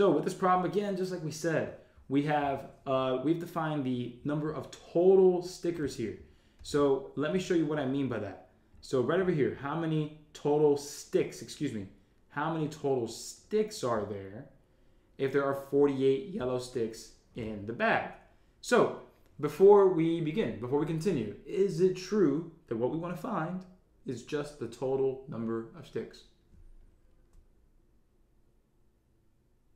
So with this problem, again, just like we said, we have uh, we have to find the number of total stickers here. So let me show you what I mean by that. So right over here, how many total sticks, excuse me, how many total sticks are there if there are 48 yellow sticks in the bag? So before we begin, before we continue, is it true that what we want to find is just the total number of sticks?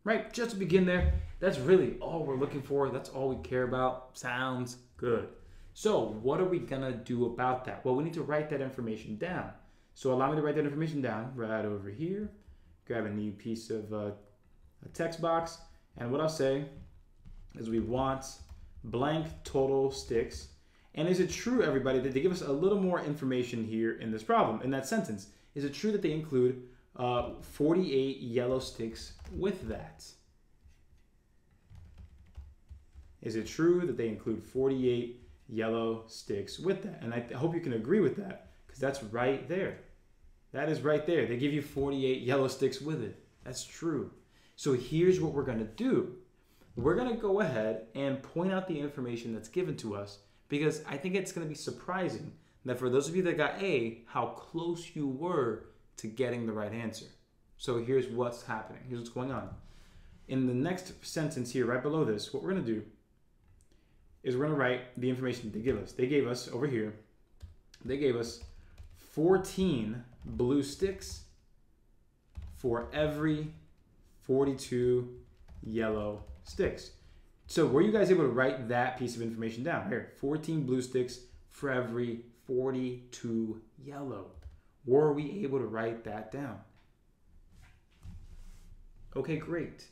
Right, just to begin there, that's really all we're looking for. That's all we care about. Sounds good. So, what are we gonna do about that? Well, we need to write that information down. So, allow me to write that information down right over here. Grab a new piece of uh, a text box, and what I'll say is we want blank total sticks. And is it true, everybody, that they give us a little more information here in this problem, in that sentence? Is it true that they include uh, 48 yellow sticks with that? Is it true that they include 48 yellow sticks with that? And I hope you can agree with that because that's right there. That is right there. They give you 48 yellow sticks with it. That's true. So here's what we're going to do. We're going to go ahead and point out the information that's given to us because I think it's going to be surprising that for those of you that got A, how close you were to getting the right answer. So here's what's happening. Here's what's going on. In the next sentence here, right below this, what we're going to do is we're going to write the information they give us. They gave us over here, they gave us 14 blue sticks for every 42 yellow sticks. So were you guys able to write that piece of information down? Here, 14 blue sticks for every 42 yellow. Were we able to write that down? Okay, great.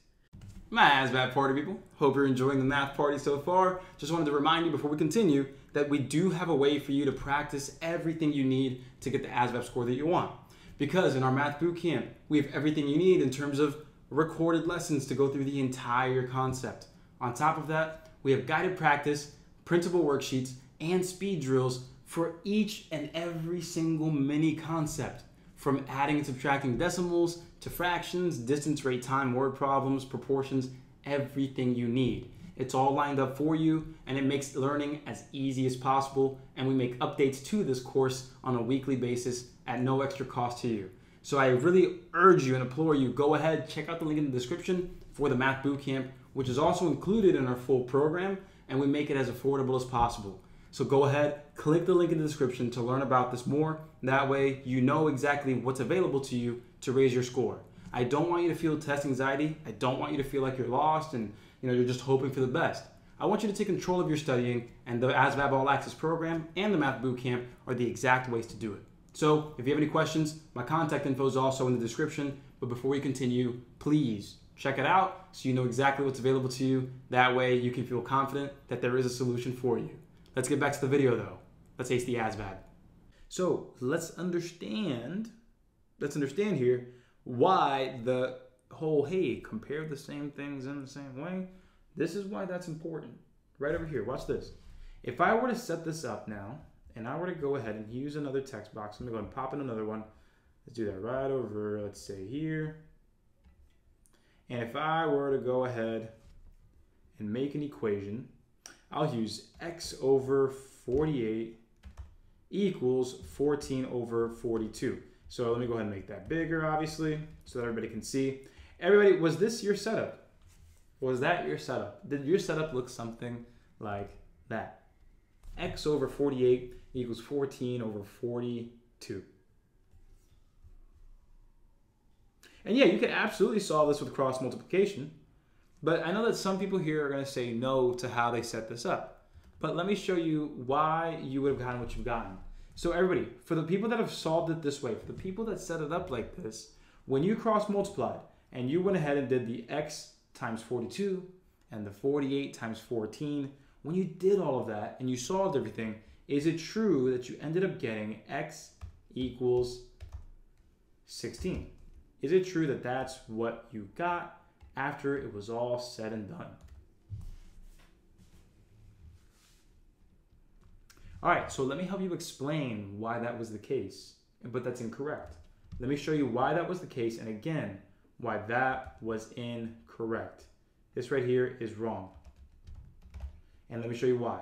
My ASVAB party people. Hope you're enjoying the math party so far. Just wanted to remind you before we continue that we do have a way for you to practice everything you need to get the ASVAB score that you want. Because in our math boot camp, we have everything you need in terms of recorded lessons to go through the entire concept. On top of that, we have guided practice, printable worksheets, and speed drills for each and every single mini concept, from adding and subtracting decimals to fractions, distance, rate, time, word problems, proportions, everything you need. It's all lined up for you and it makes learning as easy as possible. And we make updates to this course on a weekly basis at no extra cost to you. So I really urge you and implore you go ahead, check out the link in the description for the Math Bootcamp, which is also included in our full program, and we make it as affordable as possible. So go ahead, click the link in the description to learn about this more. That way, you know exactly what's available to you to raise your score. I don't want you to feel test anxiety. I don't want you to feel like you're lost and you know you're just hoping for the best. I want you to take control of your studying, and the ASVAB All Access program and the Math Bootcamp are the exact ways to do it. So, if you have any questions, my contact info is also in the description. But before we continue, please check it out so you know exactly what's available to you. That way, you can feel confident that there is a solution for you. Let's get back to the video though. Let's ace the ASVAB. So, let's understand, let's understand here why the whole, hey, compare the same things in the same way. This is why that's important. Right over here, watch this. If I were to set this up now, and I were to go ahead and use another text box, I'm gonna go ahead and pop in another one. Let's do that right over, let's say here. And if I were to go ahead and make an equation, I'll use x over 48 equals 14 over 42. So let me go ahead and make that bigger, obviously, so that everybody can see. Everybody, was this your setup? Was that your setup? Did your setup look something like that? x over 48 equals 14 over 42. And yeah, you can absolutely solve this with cross multiplication, but I know that some people here are going to say no to how they set this up. But let me show you why you would have gotten what you've gotten. So everybody, for the people that have solved it this way, for the people that set it up like this, when you cross multiplied and you went ahead and did the x times 42 and the 48 times 14, when you did all of that and you solved everything, is it true that you ended up getting x equals 16? Is it true that that's what you got after it was all said and done? All right, so let me help you explain why that was the case, but that's incorrect. Let me show you why that was the case, and again, why that was incorrect. This right here is wrong. And let me show you why.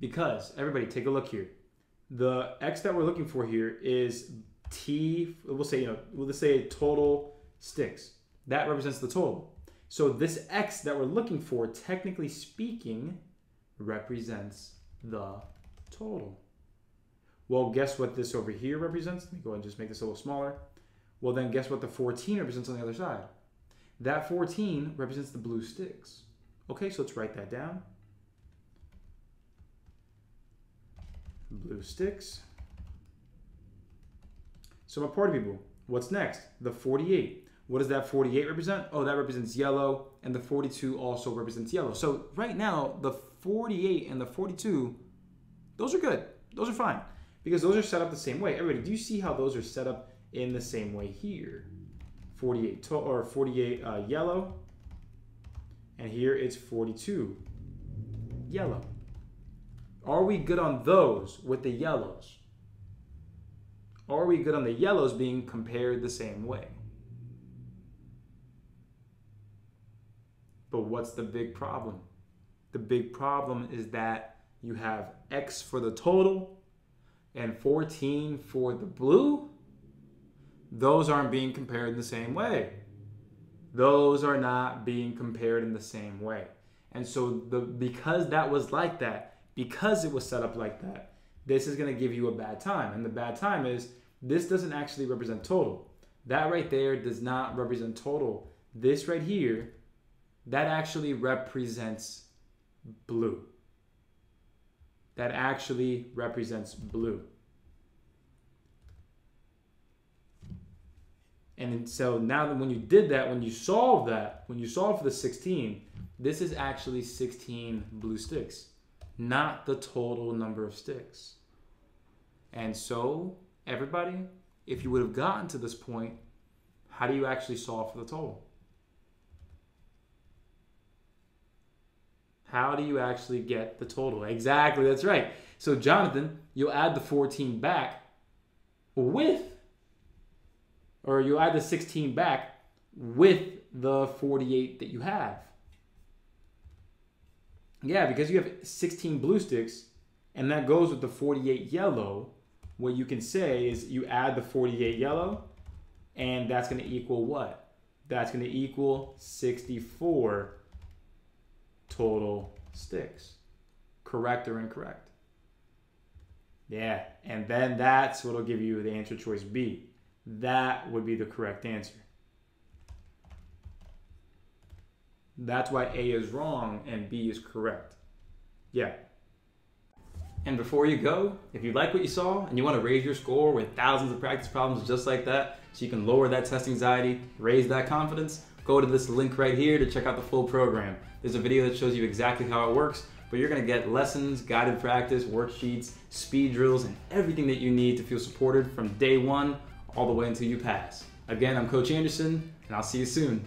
Because, everybody, take a look here. The x that we're looking for here is t, we'll say, you know, we'll just say total sticks. That represents the total. So this x that we're looking for, technically speaking, represents the total. Well, guess what this over here represents? Let me go ahead and just make this a little smaller. Well, then guess what the 14 represents on the other side? That 14 represents the blue sticks. Okay, so let's write that down. Blue sticks. So my party people, what's next? The 48. What does that 48 represent? Oh, that represents yellow, and the 42 also represents yellow. So right now, the 48 and the 42, those are good. Those are fine because those are set up the same way. Everybody, do you see how those are set up in the same way here? 48 to- or 48 uh, yellow, and here it's 42 yellow. Are we good on those with the yellows? Are we good on the yellows being compared the same way? But what's the big problem? The big problem is that you have X for the total and 14 for the blue. Those aren't being compared in the same way. Those are not being compared in the same way. And so the because that was like that, because it was set up like that, this is going to give you a bad time. And the bad time is this doesn't actually represent total. That right there does not represent total. This right here that actually represents blue. That actually represents blue. And so now that when you did that, when you solve that, when you solve for the 16, this is actually 16 blue sticks, not the total number of sticks. And so, everybody, if you would have gotten to this point, how do you actually solve for the total? How do you actually get the total? Exactly, that's right. So, Jonathan, you'll add the 14 back with, or you'll add the 16 back with the 48 that you have. Yeah, because you have 16 blue sticks, and that goes with the 48 yellow. What you can say is you add the 48 yellow, and that's going to equal what? That's going to equal 64 total sticks. Correct or incorrect? Yeah, and then that's what'll give you the answer choice B. That would be the correct answer. That's why A is wrong and B is correct. Yeah. And before you go, if you like what you saw and you want to raise your score with thousands of practice problems just like that, so you can lower that test anxiety, raise that confidence, go to this link right here to check out the full program. There's a video that shows you exactly how it works, but you're gonna get lessons, guided practice, worksheets, speed drills, and everything that you need to feel supported from day one all the way until you pass. Again, I'm Coach Anderson, and I'll see you soon.